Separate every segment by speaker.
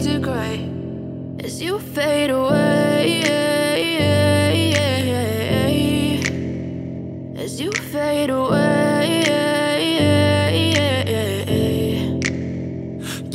Speaker 1: to gray as you fade away. As you fade away.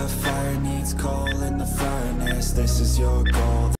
Speaker 2: A fire needs coal in the furnace. This is your goal